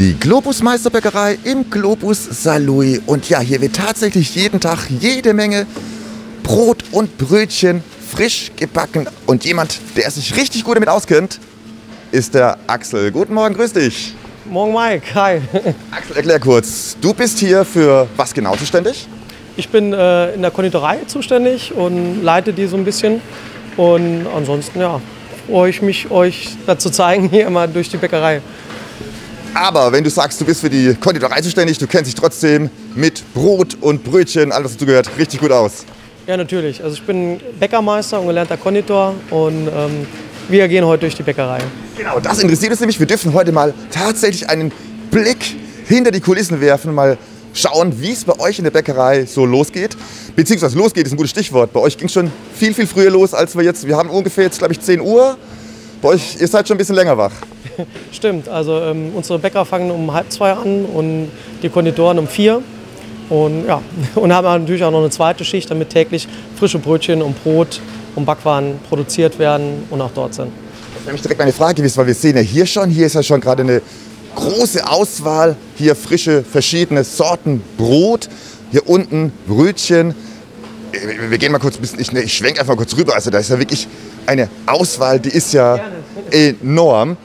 Die Globus Meisterbäckerei im Globus Salui. Und ja, hier wird tatsächlich jeden Tag jede Menge Brot und Brötchen frisch gebacken. Und jemand, der sich richtig gut damit auskennt, ist der Axel. Guten Morgen, grüß dich. Morgen Mike, hi. Axel, erklär kurz, du bist hier für was genau zuständig? Ich bin äh, in der Konditorei zuständig und leite die so ein bisschen. Und ansonsten, ja, freue ich mich, euch dazu zeigen, hier immer durch die Bäckerei. Aber wenn du sagst, du bist für die Konditorei zuständig, du kennst dich trotzdem mit Brot und Brötchen, alles was dazu gehört, richtig gut aus. Ja, natürlich. Also ich bin Bäckermeister und gelernter Konditor und ähm, wir gehen heute durch die Bäckerei. Genau, das interessiert uns nämlich. Wir dürfen heute mal tatsächlich einen Blick hinter die Kulissen werfen, mal schauen, wie es bei euch in der Bäckerei so losgeht. Beziehungsweise losgeht ist ein gutes Stichwort. Bei euch ging es schon viel, viel früher los, als wir jetzt. Wir haben ungefähr jetzt, glaube ich, 10 Uhr. Bei euch, ihr seid schon ein bisschen länger wach. Stimmt, also ähm, unsere Bäcker fangen um halb zwei an und die Konditoren um vier. Und ja, und haben natürlich auch noch eine zweite Schicht, damit täglich frische Brötchen und Brot und Backwaren produziert werden und auch dort sind. Das wäre nämlich direkt meine Frage gewesen, weil wir sehen ja hier schon, hier ist ja schon gerade eine große Auswahl, hier frische verschiedene Sorten Brot, hier unten Brötchen. Wir gehen mal kurz ein bisschen, ich, ich schwenke einfach kurz rüber, also da ist ja wirklich eine Auswahl, die ist ja enorm.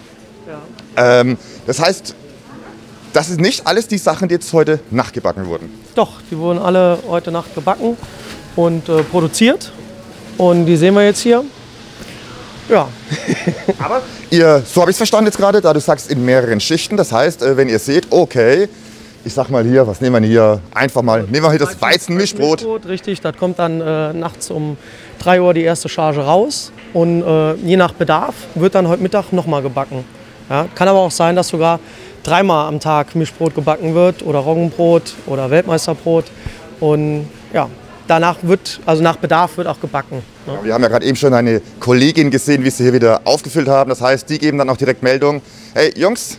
Ähm, das heißt, das ist nicht alles die Sachen, die jetzt heute nachgebacken wurden. Doch, die wurden alle heute Nacht gebacken und äh, produziert. Und die sehen wir jetzt hier. Ja, Aber ihr, so habe ich es verstanden jetzt gerade, da du sagst in mehreren Schichten. Das heißt, äh, wenn ihr seht, okay, ich sag mal hier, was nehmen wir hier? Einfach mal, nehmen wir hier das Weizenmischbrot. Mischbrot, richtig. Das kommt dann äh, nachts um 3 Uhr die erste Charge raus. Und äh, je nach Bedarf wird dann heute Mittag nochmal gebacken. Ja, kann aber auch sein, dass sogar dreimal am Tag Mischbrot gebacken wird oder Roggenbrot oder Weltmeisterbrot. Und ja, danach wird, also nach Bedarf wird auch gebacken. Ne? Wir haben ja gerade eben schon eine Kollegin gesehen, wie sie hier wieder aufgefüllt haben. Das heißt, die geben dann auch direkt Meldung, hey Jungs,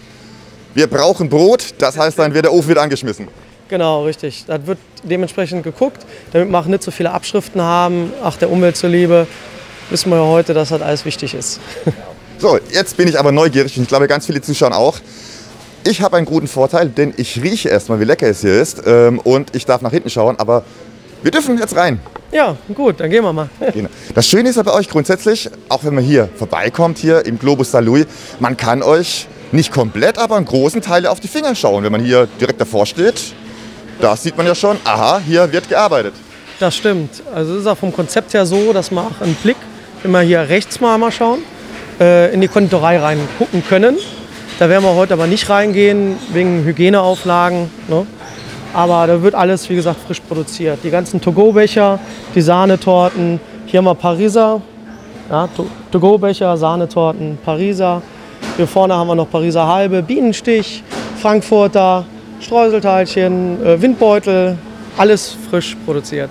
wir brauchen Brot. Das heißt, dann wird der Ofen wieder angeschmissen. Genau, richtig. Das wird dementsprechend geguckt, damit wir auch nicht so viele Abschriften haben. Ach, der Umwelt zuliebe, wissen wir ja heute, dass das alles wichtig ist. So, jetzt bin ich aber neugierig und ich glaube, ganz viele Zuschauer auch. Ich habe einen guten Vorteil, denn ich rieche erstmal, wie lecker es hier ist ähm, und ich darf nach hinten schauen, aber wir dürfen jetzt rein. Ja, gut, dann gehen wir mal. Genau. Das Schöne ist ja bei euch grundsätzlich, auch wenn man hier vorbeikommt, hier im Globus Salui, man kann euch nicht komplett, aber einen großen Teil auf die Finger schauen. Wenn man hier direkt davor steht, da sieht man ja schon, aha, hier wird gearbeitet. Das stimmt. Also es ist auch vom Konzept her so, dass wir auch einen Blick, wenn wir hier rechts mal, mal schauen, äh, in die Konditorei rein gucken können. Da werden wir heute aber nicht reingehen, wegen Hygieneauflagen. Ne? Aber da wird alles, wie gesagt, frisch produziert. Die ganzen To-Go-Becher, die Sahnetorten. Hier haben wir Pariser, ja, To- To-Go-Becher, Sahnetorten, Pariser. Hier vorne haben wir noch Pariser Halbe, Bienenstich, Frankfurter, Streuselteilchen, äh, Windbeutel. Alles frisch produziert.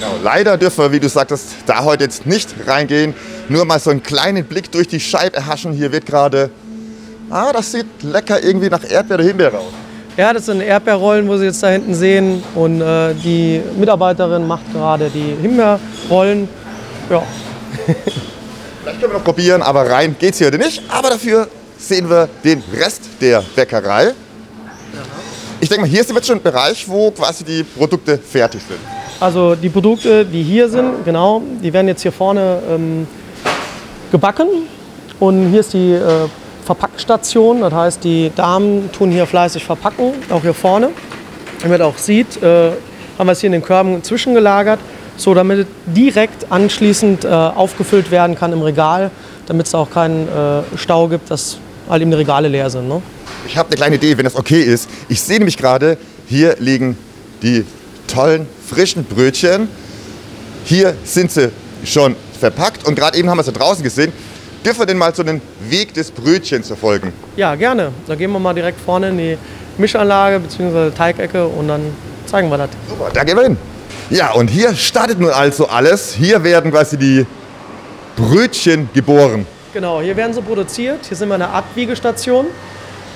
Genau. Leider dürfen wir, wie du sagtest, da heute jetzt nicht reingehen. Nur mal so einen kleinen Blick durch die Scheibe erhaschen. Hier wird gerade, ah, das sieht lecker irgendwie nach Erdbeer oder Himbeere aus. Ja, das sind Erdbeerrollen, wo Sie jetzt da hinten sehen. Und äh, die Mitarbeiterin macht gerade die Himbeerrollen. Ja, Vielleicht können wir noch probieren, aber rein geht's hier heute nicht. Aber dafür sehen wir den Rest der Bäckerei. Ich denke mal, hier sind wir jetzt schon im Bereich, wo quasi die Produkte fertig sind. Also die Produkte, die hier sind, genau, die werden jetzt hier vorne ähm, gebacken. Und hier ist die äh, Verpackstation. Das heißt, die Damen tun hier fleißig verpacken, auch hier vorne. Wenn man auch sieht, äh, haben wir es hier in den Körben zwischengelagert, so damit es direkt anschließend äh, aufgefüllt werden kann im Regal, damit es auch keinen äh, Stau gibt, dass halt eben die Regale leer sind. Ne? Ich habe eine kleine Idee, wenn das okay ist. Ich sehe nämlich gerade, hier liegen die tollen, frischen Brötchen. Hier sind sie schon verpackt und gerade eben haben wir sie draußen gesehen. Dürfen wir denn mal so einen Weg des Brötchens verfolgen? Ja, gerne. Da gehen wir mal direkt vorne in die Mischanlage bzw. Teigecke und dann zeigen wir das. Super, da gehen wir hin. Ja, und hier startet nun also alles. Hier werden quasi die Brötchen geboren. Genau, hier werden sie produziert. Hier sind wir in der Abwiegestation.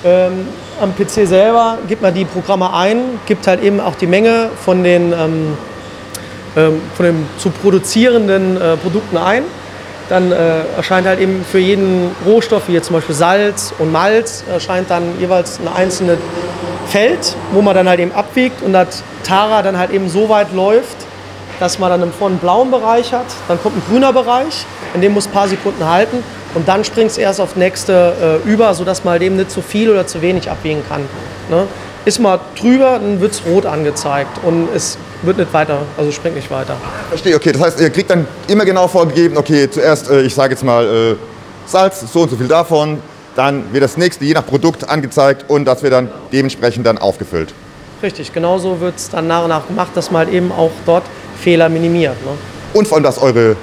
Ähm, am PC selber gibt man die Programme ein, gibt halt eben auch die Menge von den, ähm, ähm, von den zu produzierenden äh, Produkten ein. dann äh, erscheint halt eben für jeden Rohstoff, wie jetzt zum Beispiel Salz und Malz, erscheint dann jeweils ein einzelnes Feld, wo man dann halt eben abwiegt und das Tara dann halt eben so weit läuft, dass man dann vorne einen blauen Bereich hat, dann kommt ein grüner Bereich, in dem muss ein paar Sekunden halten und dann springt es erst auf nächste äh, über, sodass man eben nicht zu viel oder zu wenig abwiegen kann. Ne? Ist mal drüber, dann wird es rot angezeigt und es wird nicht weiter, also springt nicht weiter. Verstehe, okay. Das heißt, ihr kriegt dann immer genau vorgegeben, okay, zuerst, äh, ich sage jetzt mal, äh, Salz, so und so viel davon, dann wird das nächste je nach Produkt angezeigt und das wird dann dementsprechend dann aufgefüllt. Richtig, genauso wird es dann nach und nach gemacht, dass man halt eben auch dort Fehler minimiert. Ne? Und vor allem, dass eure,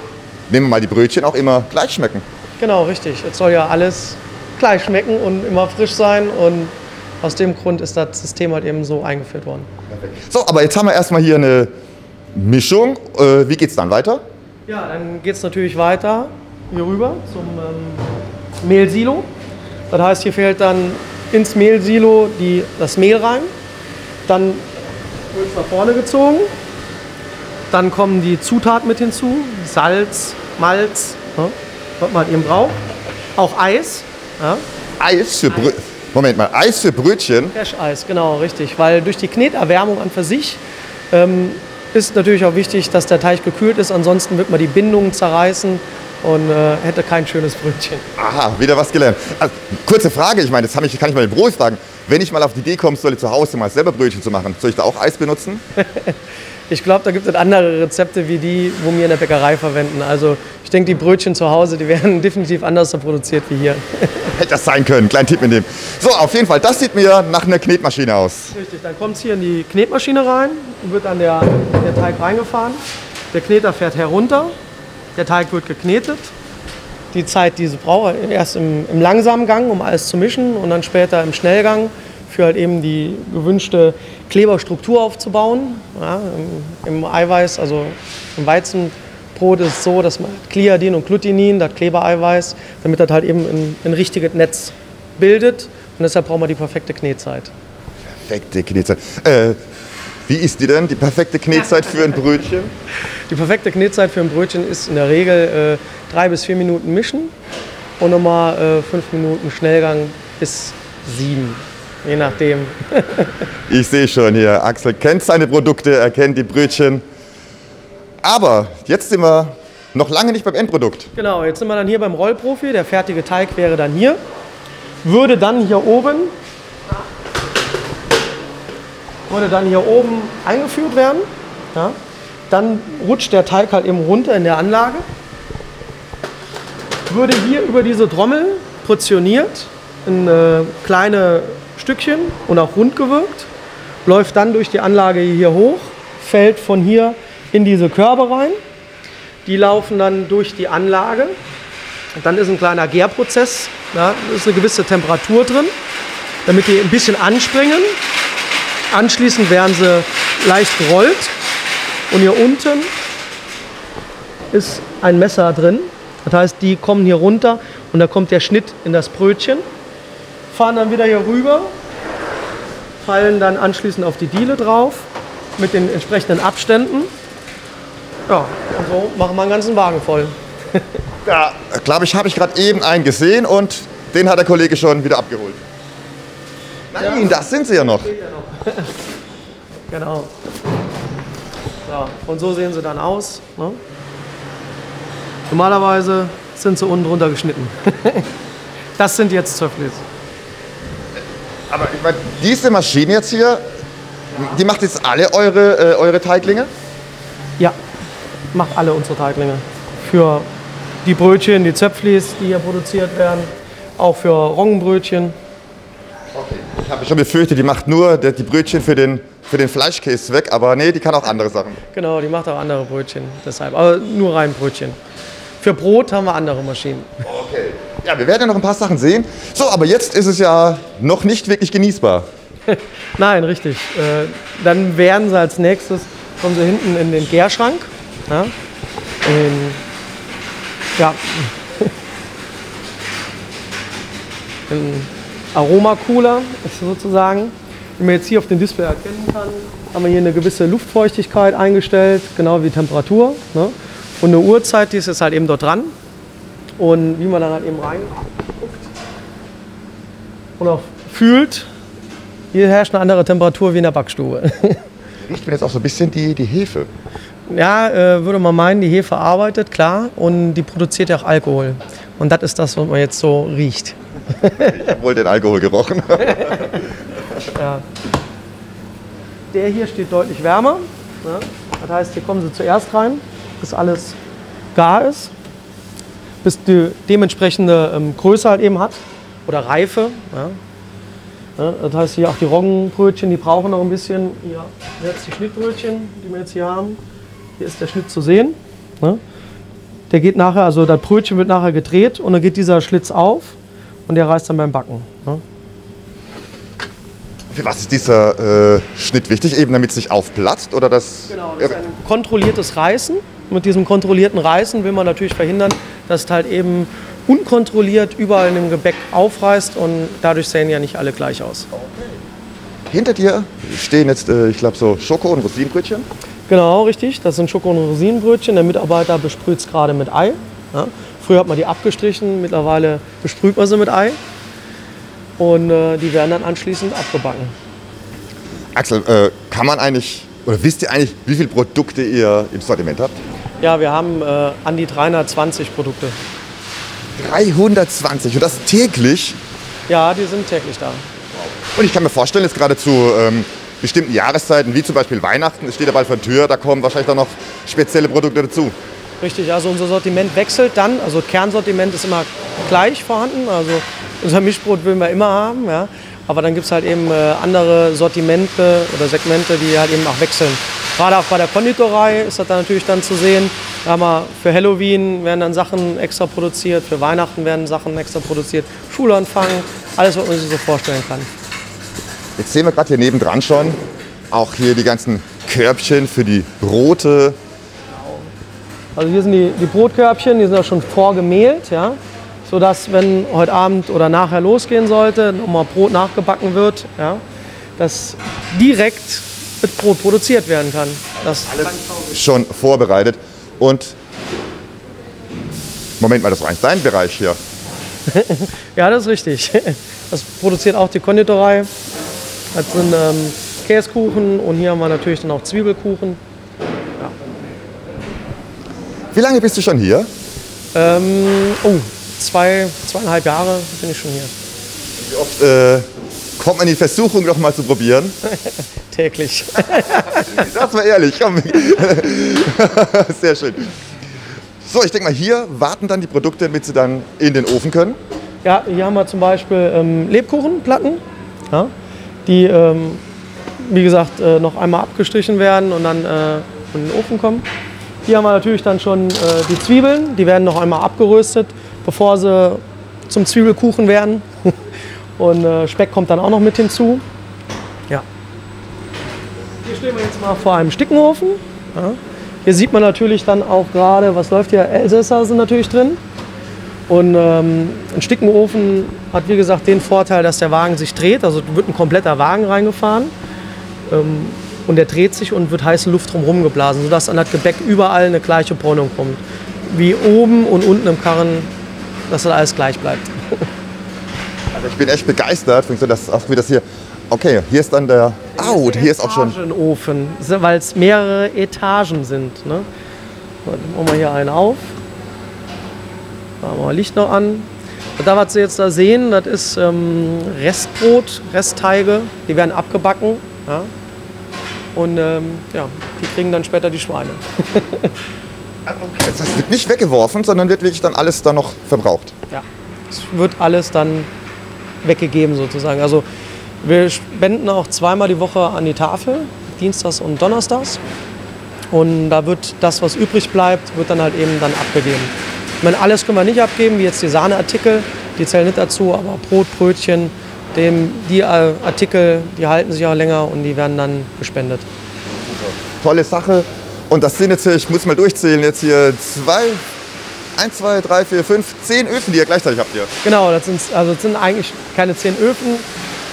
nehmen wir mal die Brötchen, auch immer gleich schmecken. Genau, richtig. Es soll ja alles gleich schmecken und immer frisch sein und aus dem Grund ist das System halt eben so eingeführt worden. So, aber jetzt haben wir erstmal hier eine Mischung. Äh, wie geht es dann weiter? Ja, dann geht es natürlich weiter hier rüber zum ähm, Mehlsilo. Das heißt, hier fällt dann ins Mehlsilo die, das Mehl rein. Dann wird es nach vorne gezogen. Dann kommen die Zutaten mit hinzu. Salz, Malz, ja, was man eben braucht. Auch Eis. Ja. Eis für Brötchen. Moment mal, Eis für Brötchen? Fresh-Eis, genau, richtig. Weil durch die Kneterwärmung an für sich ähm, ist natürlich auch wichtig, dass der Teig gekühlt ist. Ansonsten wird man die Bindungen zerreißen und äh, hätte kein schönes Brötchen. Aha, wieder was gelernt. Also, kurze Frage, ich meine, das kann ich, kann ich mal den Brot fragen. Wenn ich mal auf die Idee komme, soll ich zu Hause mal selber Brötchen zu machen, soll ich da auch Eis benutzen? Ich glaube, da gibt es andere Rezepte wie die, wo wir in der Bäckerei verwenden. Also ich denke, die Brötchen zu Hause, die werden definitiv anders produziert wie hier. Hätte das sein können, kleinen Tipp mitnehmen. So, auf jeden Fall, das sieht mir nach einer Knetmaschine aus. Richtig, dann kommt es hier in die Knetmaschine rein und wird dann der, der Teig reingefahren. Der Kneter fährt herunter, der Teig wird geknetet. Die Zeit, die sie braucht, erst im, im langsamen Gang, um alles zu mischen und dann später im Schnellgang für halt eben die gewünschte Kleberstruktur aufzubauen. Ja, im, im, Eiweiß, also im Weizenbrot ist es so, dass man Gliadin und Glutinin, das Klebereiweiß, damit das halt eben ein, ein richtiges Netz bildet. Und deshalb braucht man die perfekte Knetzeit. Perfekte Knetzeit. Äh, wie ist die denn, die perfekte Knetzeit für ein Brötchen? Die perfekte Knetzeit für ein Brötchen ist in der Regel äh, drei bis vier Minuten mischen und nochmal äh, fünf Minuten Schnellgang bis sieben je nachdem. ich sehe schon hier, Axel kennt seine Produkte, er kennt die Brötchen. Aber jetzt sind wir noch lange nicht beim Endprodukt. Genau, jetzt sind wir dann hier beim Rollprofi. Der fertige Teig wäre dann hier. Würde dann hier oben würde dann hier oben eingeführt werden. Ja. Dann rutscht der Teig halt eben runter in der Anlage. Würde hier über diese Trommel portioniert in äh, kleine Stückchen und auch rund gewirkt, läuft dann durch die Anlage hier hoch, fällt von hier in diese Körbe rein. Die laufen dann durch die Anlage. Und dann ist ein kleiner Gärprozess, da ist eine gewisse Temperatur drin, damit die ein bisschen anspringen. Anschließend werden sie leicht gerollt und hier unten ist ein Messer drin. Das heißt, die kommen hier runter und da kommt der Schnitt in das Brötchen fahren dann wieder hier rüber, fallen dann anschließend auf die Diele drauf mit den entsprechenden Abständen. Ja, und so machen wir einen ganzen Wagen voll. ja, glaube ich, habe ich gerade eben einen gesehen und den hat der Kollege schon wieder abgeholt. Nein, das sind sie ja noch. Ja noch. genau. So, und so sehen sie dann aus. Ne? Normalerweise sind sie unten drunter geschnitten. das sind jetzt Zöpflis. Aber ich meine, diese Maschine jetzt hier, die macht jetzt alle eure, äh, eure Teiglinge? Ja, macht alle unsere Teiglinge. Für die Brötchen, die Zöpflis, die hier produziert werden, auch für Roggenbrötchen. Okay. Ich habe schon befürchtet, die macht nur die Brötchen für den, für den Fleischkäse weg, aber nee, die kann auch andere Sachen. Genau, die macht auch andere Brötchen, deshalb, aber nur rein Brötchen. Für Brot haben wir andere Maschinen. Okay. Ja, wir werden ja noch ein paar Sachen sehen. So, aber jetzt ist es ja noch nicht wirklich genießbar. Nein, richtig. Äh, dann werden sie als nächstes, kommen sie hinten in den Gärschrank. Ja, in, ja. in Aromakooler sozusagen. Wie man jetzt hier auf dem Display erkennen kann, haben wir hier eine gewisse Luftfeuchtigkeit eingestellt, genau wie Temperatur. Ne? Und eine Uhrzeit, die ist jetzt halt eben dort dran. Und wie man dann halt eben rein und auch fühlt, hier herrscht eine andere Temperatur wie in der Backstube. Riecht mir jetzt auch so ein bisschen die, die Hefe. Ja, äh, würde man meinen, die Hefe arbeitet, klar, und die produziert ja auch Alkohol. Und das ist das, was man jetzt so riecht. Ich wohl den Alkohol gerochen. Ja. Der hier steht deutlich wärmer. Ne? Das heißt, hier kommen sie zuerst rein, bis alles gar ist, bis die dementsprechende ähm, Größe halt eben hat oder Reife. Das heißt, hier auch die Roggenbrötchen, die brauchen noch ein bisschen. Hier jetzt die Schnittbrötchen, die wir jetzt hier haben. Hier ist der Schnitt zu sehen. Ne? Der geht nachher, also das Brötchen wird nachher gedreht und dann geht dieser Schlitz auf und der reißt dann beim Backen. Ne? Für was ist dieser äh, Schnitt wichtig? Eben damit es nicht aufplatzt? Oder das Genau, das ist ein kontrolliertes Reißen. Mit diesem kontrollierten Reißen will man natürlich verhindern, dass es halt eben unkontrolliert überall in dem Gebäck aufreißt und dadurch sehen ja nicht alle gleich aus. Hinter dir stehen jetzt, äh, ich glaube, so Schoko- und Rosinenbrötchen. Genau, richtig. Das sind Schoko- und Rosinenbrötchen. Der Mitarbeiter besprüht es gerade mit Ei. Ja. Früher hat man die abgestrichen, mittlerweile besprüht man sie mit Ei. Und äh, die werden dann anschließend abgebacken. Axel, äh, kann man eigentlich, oder wisst ihr eigentlich, wie viele Produkte ihr im Sortiment habt? Ja, wir haben äh, an die 320 Produkte. 320 und das täglich. Ja, die sind täglich da. Und ich kann mir vorstellen, jetzt gerade zu ähm, bestimmten Jahreszeiten, wie zum Beispiel Weihnachten, es steht ja bald vor der Tür, da kommen wahrscheinlich dann noch spezielle Produkte dazu. Richtig, also unser Sortiment wechselt dann. Also Kernsortiment ist immer gleich vorhanden. Also unser Mischbrot will wir immer haben. Ja. Aber dann gibt es halt eben äh, andere Sortimente oder Segmente, die halt eben auch wechseln. Gerade auch bei der Konditorei ist das dann natürlich dann zu sehen. Da haben für Halloween werden dann Sachen extra produziert, für Weihnachten werden Sachen extra produziert, Schulanfang, alles, was man sich so vorstellen kann. Jetzt sehen wir gerade hier nebendran schon auch hier die ganzen Körbchen für die Brote. Also hier sind die, die Brotkörbchen, die sind auch schon vorgemehlt, ja, sodass, wenn heute Abend oder nachher losgehen sollte, nochmal Brot nachgebacken wird, ja, dass direkt mit Brot produziert werden kann. Das schon vorbereitet. Und Moment mal, das eigentlich dein Bereich hier. ja, das ist richtig. Das produziert auch die Konditorei. Das sind ähm, Käsekuchen und hier haben wir natürlich dann auch Zwiebelkuchen. Wie lange bist du schon hier? Ähm, oh, zwei, zweieinhalb Jahre bin ich schon hier. Wie oft äh, kommt man in die Versuchung, noch mal zu probieren? Täglich. Sag's mal ehrlich, komm. Sehr schön. So, ich denke mal, hier warten dann die Produkte, damit sie dann in den Ofen können. Ja, hier haben wir zum Beispiel ähm, Lebkuchenplatten, ja, die, ähm, wie gesagt, äh, noch einmal abgestrichen werden und dann äh, in den Ofen kommen. Hier haben wir natürlich dann schon äh, die Zwiebeln, die werden noch einmal abgeröstet, bevor sie zum Zwiebelkuchen werden. Und äh, Speck kommt dann auch noch mit hinzu. Ja. Hier stehen wir jetzt mal vor einem Stickeноfen. Ja. Hier sieht man natürlich dann auch gerade, was läuft hier, Elsässer sind natürlich drin. Und ähm, ein Stickenofen hat wie gesagt den Vorteil, dass der Wagen sich dreht. Also wird ein kompletter Wagen reingefahren. Ähm, und der dreht sich und wird heiße Luft drumherum geblasen, sodass an das Gebäck überall eine gleiche Bräunung kommt. Wie oben und unten im Karren, dass das alles gleich bleibt. Also ich bin echt begeistert, finde ich so, dass auch wie das hier. Okay, hier ist dann der. Au, hier ist auch schon. Etagenofen, weil es mehrere Etagen sind. Ne? Machen wir hier einen auf. Haben wir Licht noch an. Und da, was Sie jetzt da sehen, das ist ähm, Restbrot, Restteige. Die werden abgebacken. Ja? Und ähm, ja, die kriegen dann später die Schweine. Das heißt, wird nicht weggeworfen, sondern wird wirklich dann alles dann noch verbraucht. Ja, es wird alles dann weggegeben sozusagen. Also wir spenden auch zweimal die Woche an die Tafel, Dienstags und Donnerstags. Und da wird das, was übrig bleibt, wird dann halt eben dann abgegeben. Ich meine, alles können wir nicht abgeben, wie jetzt die Sahneartikel, die zählen nicht dazu, aber Brot, Brötchen, dem, die äh, Artikel, die halten sich auch länger und die werden dann gespendet. Tolle Sache. Und das sind jetzt, hier, ich muss mal durchzählen, jetzt hier zwei, eins, zwei, drei, vier, fünf, zehn Öfen, die ihr gleichzeitig habt hier. Genau, das sind, also das sind eigentlich keine zehn Öfen,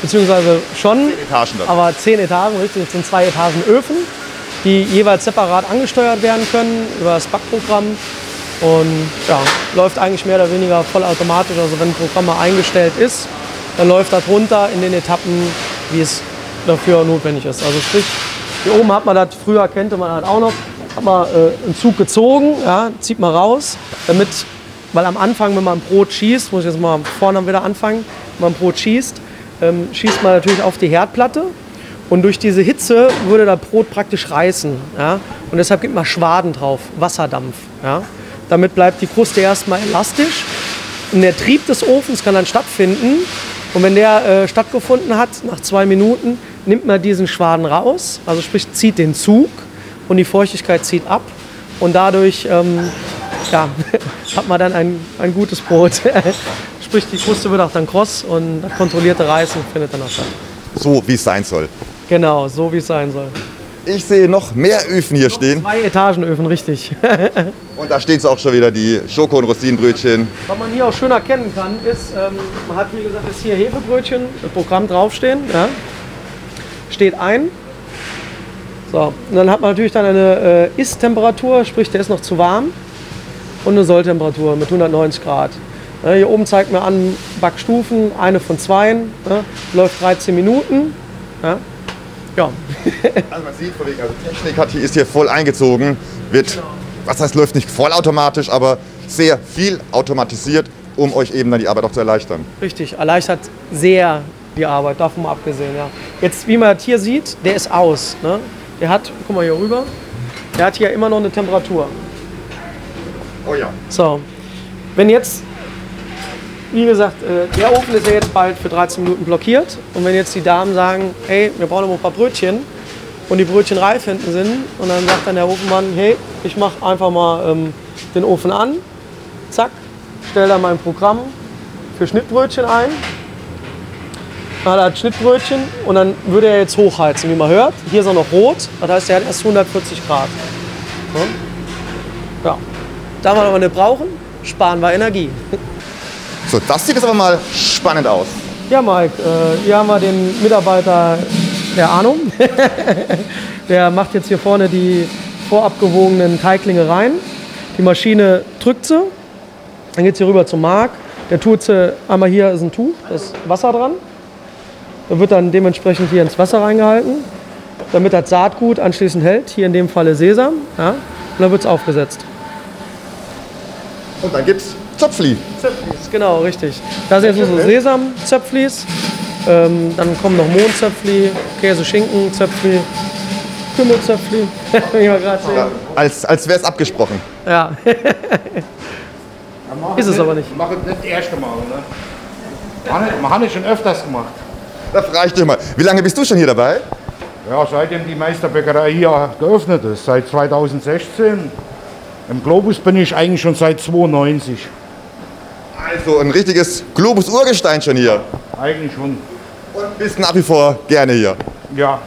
beziehungsweise schon, Zehn Etagen dann. aber zehn Etagen, richtig, das sind zwei Etagen Öfen, die jeweils separat angesteuert werden können über das Backprogramm. Und ja, läuft eigentlich mehr oder weniger vollautomatisch. Also wenn ein Programm mal eingestellt ist, dann läuft das runter in den Etappen, wie es dafür notwendig ist. Also sprich, hier oben hat man das, früher kannte man halt auch noch, hat man äh, einen Zug gezogen, ja, zieht man raus, damit, weil am Anfang, wenn man ein Brot schießt, muss ich jetzt mal vorne wieder anfangen, wenn man ein Brot schießt, ähm, schießt man natürlich auf die Herdplatte und durch diese Hitze würde das Brot praktisch reißen. Ja? Und deshalb gibt man Schwaden drauf, Wasserdampf. Ja? Damit bleibt die Kruste erstmal elastisch. Und der Trieb des Ofens kann dann stattfinden. Und wenn der äh, stattgefunden hat, nach zwei Minuten, nimmt man diesen Schwaden raus, also sprich zieht den Zug und die Feuchtigkeit zieht ab. Und dadurch ähm, ja, hat man dann ein, ein gutes Brot. sprich, die Kruste wird auch dann kross und das kontrollierte Reißen findet dann auch statt. So wie es sein soll. Genau, so wie es sein soll. Ich sehe noch mehr Öfen hier stehen. Zwei Etagenöfen, richtig. Und da stehen es auch schon wieder, die Schoko- und Rosinenbrötchen. Was man hier auch schön erkennen kann, ist, ähm, man hat wie gesagt jetzt hier Hefebrötchen, das Programm draufstehen. Ja. Steht ein. So, und dann hat man natürlich dann eine äh, Ist-Temperatur, sprich der ist noch zu warm. Und eine Solltemperatur mit 190 Grad. Ja, hier oben zeigt mir an Backstufen, eine von zweien. Ja, läuft 13 Minuten. Ja. Ja. Also man sieht, wegen, also Technik hat hier, ist hier voll eingezogen. Wird, was heißt, läuft nicht vollautomatisch, aber sehr viel automatisiert, um euch eben dann die Arbeit auch zu erleichtern. Richtig, erleichtert sehr die Arbeit, davon mal abgesehen. Ja. Jetzt, wie man das hier sieht, der ist aus. Ne? Der hat, guck mal hier rüber, der hat hier immer noch eine Temperatur. Oh ja. So, wenn jetzt, wie gesagt, äh, der Ofen ist ja jetzt bald für 13 Minuten blockiert. Und wenn jetzt die Damen sagen, hey, wir brauchen noch ein paar Brötchen und die Brötchen reif hinten sind, und dann sagt dann der Ofenmann, hey, ich mache einfach mal ähm, den Ofen an, zack, stelle da mein Programm für Schnittbrötchen ein. Dann hat er ein Schnittbrötchen und dann würde er jetzt hochheizen, wie man hört. Hier ist er noch rot, das heißt, er hat erst 140 Grad. Ja. Da wir aber nicht brauchen, sparen wir Energie. So, das sieht jetzt aber mal spannend aus. Ja, Mike, äh, hier haben wir den Mitarbeiter der Ahnung. der macht jetzt hier vorne die vorabgewogenen Teiglinge rein. Die Maschine drückt sie, dann geht sie rüber zum Mark. Der tut sie, einmal hier ist ein Tuch, da ist Wasser dran. Da wird dann dementsprechend hier ins Wasser reingehalten, damit das Saatgut anschließend hält. Hier in dem Falle Sesam. Ja, und dann wird es aufgesetzt. Und dann gibt's Zöpfli. Zöpflis, genau, richtig. Da sind jetzt unsere Sesamzöpflis. Ähm, dann kommen noch Mohnzöpfli, Käse, Schinken, Zöpfli, Kümmelzöpfli. Ja, als als wäre es abgesprochen. Ja. Ist es aber nicht. Mach es nicht das erste Mal, ne? Man hat- Man hat es schon öfters gemacht. Da frage ich dich mal, wie lange bist du schon hier dabei? Ja, seitdem die Meisterbäckerei hier geöffnet ist, seit 2016. Im Globus bin ich eigentlich schon seit 92. Also ein richtiges Globus-Urgestein schon hier. Eigentlich schon. Und bist nach wie vor gerne hier. Ja,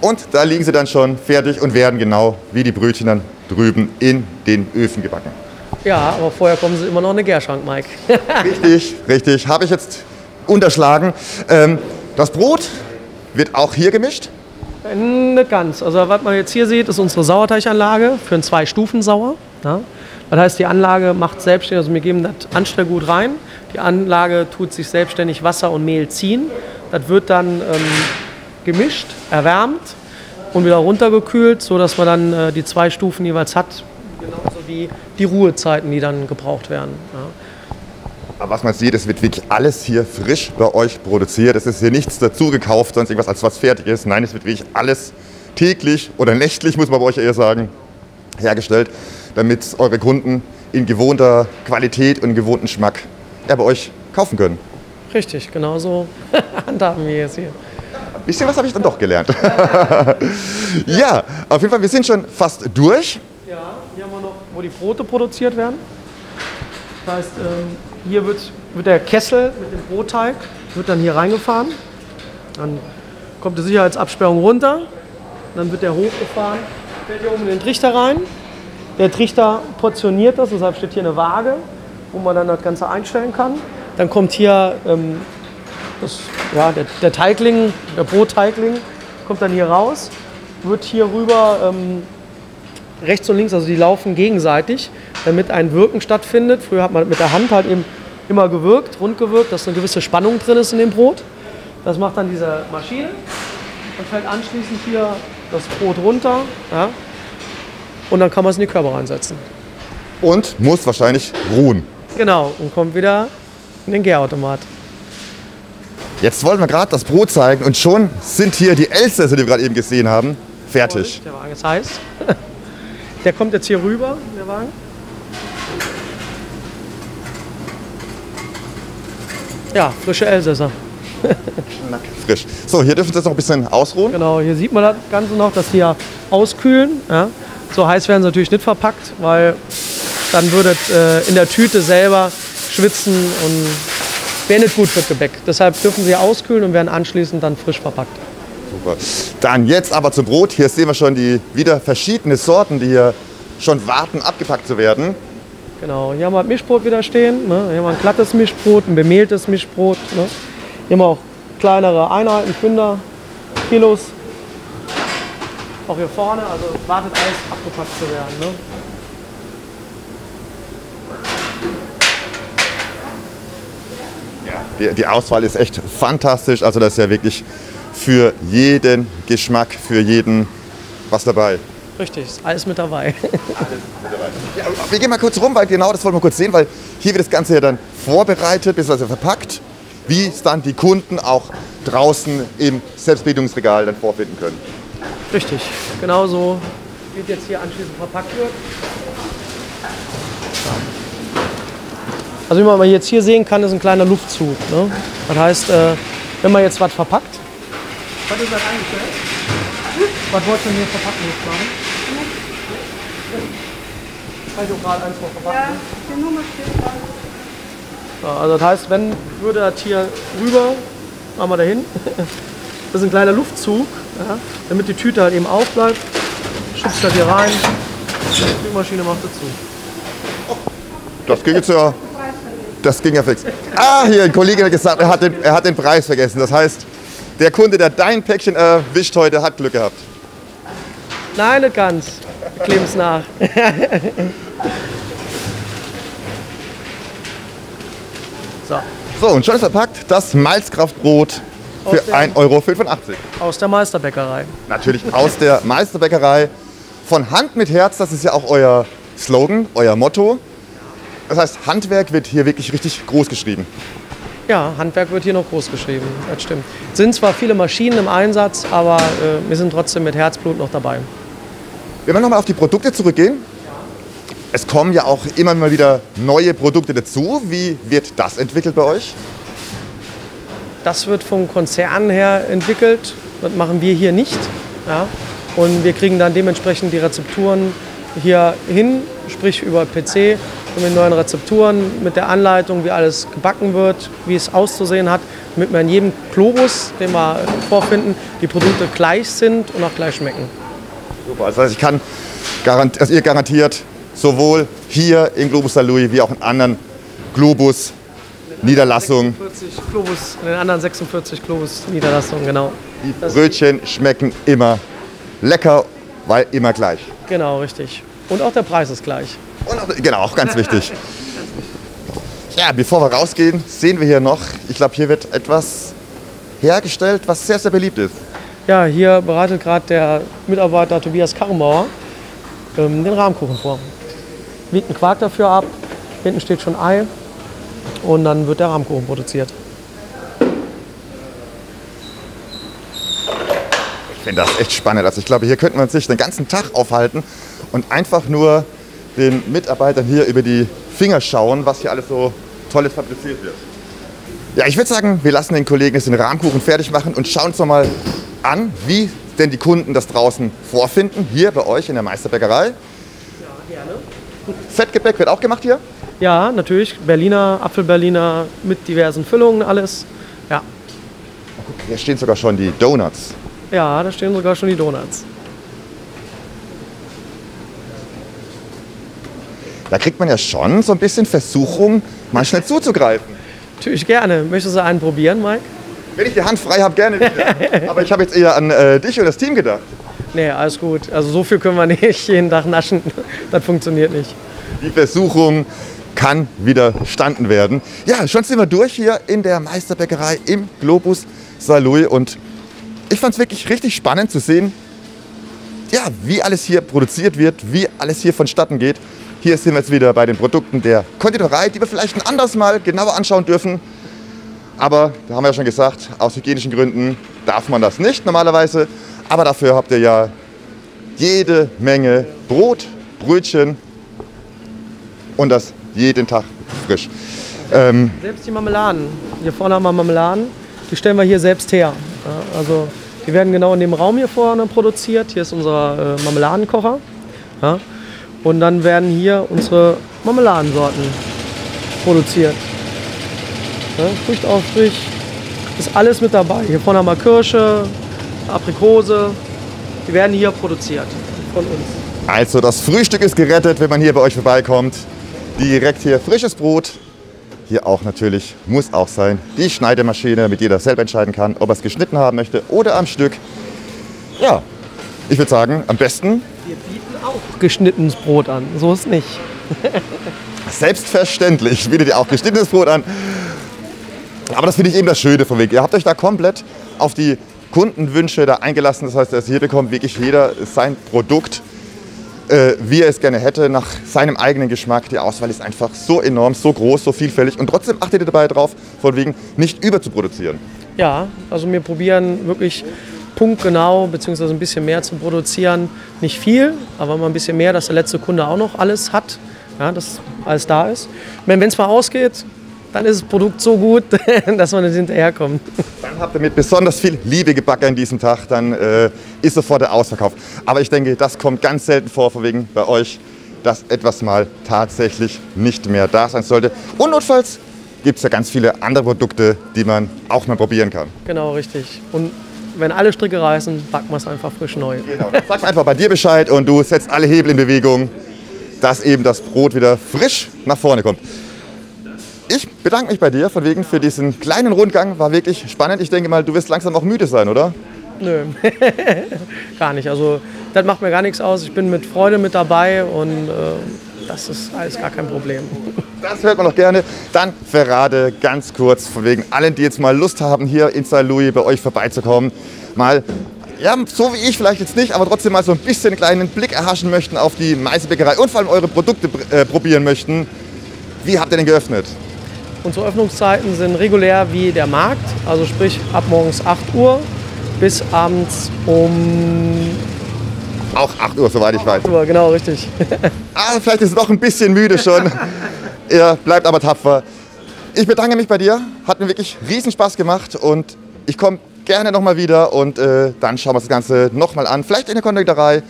Und da liegen sie dann schon fertig und werden genau wie die Brötchen dann drüben in den Öfen gebacken. Ja, aber vorher kommen sie immer noch in den Gärschrank, Mike. Richtig, richtig. Habe ich jetzt unterschlagen. Ähm, das Brot wird auch hier gemischt. Nicht ganz. Also was man jetzt hier sieht, ist unsere Sauerteiganlage für einen Zwei-Stufen-Sauer. Ja. Das heißt, die Anlage macht selbstständig, also wir geben das Anstellgut rein. Die Anlage tut sich selbstständig Wasser und Mehl ziehen. Das wird dann ähm, gemischt, erwärmt und wieder runtergekühlt, sodass man dann äh, die zwei Stufen jeweils hat. Genauso wie die Ruhezeiten, die dann gebraucht werden. Ja. Aber was man sieht, es wird wirklich alles hier frisch bei euch produziert. Es ist hier nichts dazu gekauft, sonst irgendwas, als was fertig ist. Nein, es wird wirklich alles täglich oder nächtlich, muss man bei euch eher sagen, hergestellt, damit eure Kunden in gewohnter Qualität und gewohnten Geschmack ja, bei euch kaufen können. Richtig, genauso handhaben wir es hier. Ein bisschen was habe ich dann doch gelernt. ja, auf jeden Fall, wir sind schon fast durch. Ja, hier haben wir noch, wo die Brote produziert werden. Das heißt, ähm, hier wird, wird der Kessel mit dem Brotteig wird dann hier reingefahren. Dann kommt die Sicherheitsabsperrung runter. Dann wird der hochgefahren, fällt hier oben in den Trichter rein. Der Trichter portioniert das, deshalb steht hier eine Waage, wo man dann das Ganze einstellen kann. Dann kommt hier ähm, das, ja, der, der Teigling, der Brotteigling, kommt dann hier raus, wird hier rüber ähm, rechts und links, also die laufen gegenseitig, damit ein Wirken stattfindet. Früher hat man mit der Hand halt eben immer gewirkt, rund gewirkt, dass eine gewisse Spannung drin ist in dem Brot. Das macht dann diese Maschine und fällt anschließend hier das Brot runter. Ja? Und dann kann man es in die Körper reinsetzen. Und muss wahrscheinlich ruhen. Genau, und kommt wieder in den Gärautomat. Jetzt wollten wir gerade das Brot zeigen und schon sind hier die Elsässer, die wir gerade eben gesehen haben, fertig. Der Wagen ist heiß. Der kommt jetzt hier rüber, der Wagen. Ja, frische Elsässer. Frisch. So, hier dürfen Sie jetzt noch ein bisschen ausruhen. Genau, hier sieht man das Ganze noch, dass die ja auskühlen. Ja. So heiß werden sie natürlich nicht verpackt, weil dann würde äh, in der Tüte selber schwitzen und wäre nicht gut für Gebäck. Deshalb dürfen sie auskühlen und werden anschließend dann frisch verpackt. Super. Dann jetzt aber zum Brot. Hier sehen wir schon die wieder verschiedene Sorten, die hier schon warten, abgepackt zu werden. Genau, hier haben wir das Mischbrot wieder stehen. Ne? Hier haben wir ein glattes Mischbrot, ein bemehltes Mischbrot. Ne? Hier haben wir auch kleinere Einheiten, Pfünder, Kilos. Auch hier vorne, also wartet alles abgepackt zu werden. Ne? Die, die Auswahl ist echt fantastisch. Also das ist ja wirklich für jeden Geschmack, für jeden was dabei. Richtig, ist alles mit dabei. Ja, wir gehen mal kurz rum, weil genau das wollen wir kurz sehen, weil hier wird das Ganze ja dann vorbereitet, bzw. verpackt, wie es dann die Kunden auch draußen im Selbstbedienungsregal dann vorfinden können. Richtig, genauso wie jetzt hier anschließend verpackt wird. Also wie man jetzt hier sehen kann, ist ein kleiner Luftzug. Ne? Das heißt, äh, wenn man jetzt was verpackt. Was ist das eingestellt? Was wolltest du denn hier verpacken jetzt machen? Kann ich auch gerade eins verpacken? die Nummer steht dran. Ja, also das heißt, wenn würde das hier rüber, machen wir dahin. Das ist ein kleiner Luftzug, ja, damit die Tüte halt eben aufbleibt. Schubst das hier rein. Die Spülmaschine macht das zu. Das ging jetzt ja. Das ging ja fix. Ah, hier, ein Kollege hat gesagt, er hat, den, er hat den Preis vergessen. Das heißt, der Kunde, der dein Päckchen erwischt heute, hat Glück gehabt. Nein, nicht ganz. Wir kleben es nach. so, So, und schon ist verpackt das Malzkraftbrot für Aus der- 1,85 Euro. aus der Meisterbäckerei. Natürlich aus der Meisterbäckerei. Von Hand mit Herz, das ist ja auch euer Slogan, euer Motto. Das heißt, Handwerk wird hier wirklich richtig groß geschrieben. Ja, Handwerk wird hier noch groß geschrieben, das stimmt. Es sind zwar viele Maschinen im Einsatz, aber äh, wir sind trotzdem mit Herzblut noch dabei. Wenn wir nochmal auf die Produkte zurückgehen. Es kommen ja auch immer mal wieder neue Produkte dazu. Wie wird das entwickelt bei euch? Das wird vom Konzern her entwickelt. Das machen wir hier nicht. Ja? Und wir kriegen dann dementsprechend die Rezepturen hier hin, sprich über PC und mit neuen Rezepturen, mit der Anleitung, wie alles gebacken wird, wie es auszusehen hat, damit wir in jedem Globus, den wir vorfinden, die Produkte gleich sind und auch gleich schmecken. Super. Heißt, ich kann garant, also ihr garantiert sowohl hier in Globus St. Louis wie auch in anderen Globus Niederlassungen. 46 Globus, in den anderen 46 Globus Niederlassungen, genau. Die Brötchen schmecken immer lecker, weil immer gleich. Genau, richtig. Und auch der Preis ist gleich. Und auch, genau, auch ganz wichtig. Ja, bevor wir rausgehen, sehen wir hier noch, ich glaube, hier wird etwas hergestellt, was sehr, sehr beliebt ist. Ja, hier bereitet gerade der Mitarbeiter Tobias Karrenbauer ähm, den Rahmkuchen vor. Wiegt einen Quark dafür ab, hinten steht schon Ei und dann wird der Rahmkuchen produziert. Ich finde das echt spannend. Also ich glaube, hier könnte man sich den ganzen Tag aufhalten und einfach nur den Mitarbeitern hier über die Finger schauen, was hier alles so Tolles fabriziert wird. Ja, ich würde sagen, wir lassen den Kollegen jetzt den Rahmkuchen fertig machen und schauen uns noch mal an, wie denn die Kunden das draußen vorfinden, hier bei euch in der Meisterbäckerei. Fettgebäck wird auch gemacht hier. Ja, natürlich, Berliner, Apfelberliner mit diversen Füllungen, alles. Ja, Hier stehen sogar schon die Donuts. ja da stehen sogar schon die Donuts. Da kriegt man ja schon so ein bisschen Versuchung, mal schnell zuzugreifen. Natürlich gerne. Möchtest du einen probieren, Mike? Wenn ich die Hand frei habe, gerne wieder. Aber ich habe jetzt eher an äh, dich und das Team gedacht. Nee, alles gut. Also so viel können wir nicht jeden Tag naschen. Das funktioniert nicht. Die Versuchung kann widerstanden werden. Ja, schon sind wir durch hier in der Meisterbäckerei im Globus Saloy und ich fand es wirklich richtig spannend zu sehen, ja, wie alles hier produziert wird, wie alles hier vonstatten geht. Hier sind wir jetzt wieder bei den Produkten der Konditorei, die wir vielleicht ein anderes Mal genauer anschauen dürfen. Aber da haben wir ja schon gesagt, aus hygienischen Gründen darf man das nicht normalerweise. Aber dafür habt ihr ja jede Menge Brot, Brötchen und das jeden Tag frisch. Ähm selbst die Marmeladen. Hier vorne haben wir Marmeladen. Die stellen wir hier selbst her. Also die werden genau in dem Raum hier vorne produziert. Hier ist unser äh, Marmeladenkocher. Und dann werden hier unsere Marmeladensorten produziert. Ja, Früchtaufstrich ist alles mit dabei. Hier vorne haben wir Kirsche, Aprikose. Die werden hier produziert von uns. Also das Frühstück ist gerettet, wenn man hier bei euch vorbeikommt. Direkt hier frisches Brot. Hier auch natürlich, muss auch sein, die Schneidemaschine, damit jeder selber entscheiden kann, ob er es geschnitten haben möchte oder am Stück. Ja, ich würde sagen, am besten. Wir bieten auch geschnittenes Brot an, so ist nicht. Selbstverständlich bietet ihr auch geschnittenes Brot an. Aber das finde ich eben das Schöne von Weg. Ihr habt euch da komplett auf die Kundenwünsche da eingelassen. Das heißt, hier bekommt wirklich jeder sein Produkt äh, wie er es gerne hätte, nach seinem eigenen Geschmack. Die Auswahl ist einfach so enorm, so groß, so vielfältig und trotzdem achtet ihr dabei drauf, von wegen nicht überzuproduzieren. Ja, also wir probieren wirklich punktgenau bzw. ein bisschen mehr zu produzieren. Nicht viel, aber mal ein bisschen mehr, dass der letzte Kunde auch noch alles hat, ja, dass alles da ist. Wenn es mal ausgeht, dann ist das Produkt so gut, dass man nicht hinterherkommt. Habt ihr mit besonders viel Liebe gebacken an diesem Tag, dann äh, ist sofort der Ausverkauf. Aber ich denke, das kommt ganz selten vor, von wegen bei euch, dass etwas mal tatsächlich nicht mehr da sein sollte. Und notfalls gibt es ja ganz viele andere Produkte, die man auch mal probieren kann. Genau, richtig. Und wenn alle Stricke reißen, backen wir es einfach frisch neu. Genau. Sag einfach bei dir Bescheid und du setzt alle Hebel in Bewegung, dass eben das Brot wieder frisch nach vorne kommt ich bedanke mich bei dir von wegen für diesen kleinen Rundgang. War wirklich spannend. Ich denke mal, du wirst langsam auch müde sein, oder? Nö, gar nicht. Also das macht mir gar nichts aus. Ich bin mit Freude mit dabei und äh, das ist alles gar kein Problem. Das hört man doch gerne. Dann verrate ganz kurz von wegen allen, die jetzt mal Lust haben, hier in St. Louis bei euch vorbeizukommen, mal ja, so wie ich vielleicht jetzt nicht, aber trotzdem mal so ein bisschen einen kleinen Blick erhaschen möchten auf die Meiselbäckerei und vor allem eure Produkte äh, probieren möchten. Wie habt ihr denn geöffnet? Unsere Öffnungszeiten sind regulär wie der Markt, also sprich ab morgens 8 Uhr bis abends um... Auch 8 Uhr, soweit ich weiß. 8 Uhr, genau, richtig. ah, vielleicht ist es noch ein bisschen müde schon. Ihr bleibt aber tapfer. Ich bedanke mich bei dir, hat mir wirklich riesen Spaß gemacht und ich komme gerne nochmal wieder und äh, dann schauen wir uns das Ganze nochmal an, vielleicht in der Konditorei.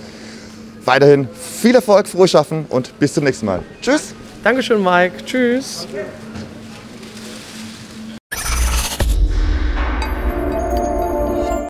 Weiterhin viel Erfolg, frohes Schaffen und bis zum nächsten Mal. Tschüss. Dankeschön, Mike. Tschüss.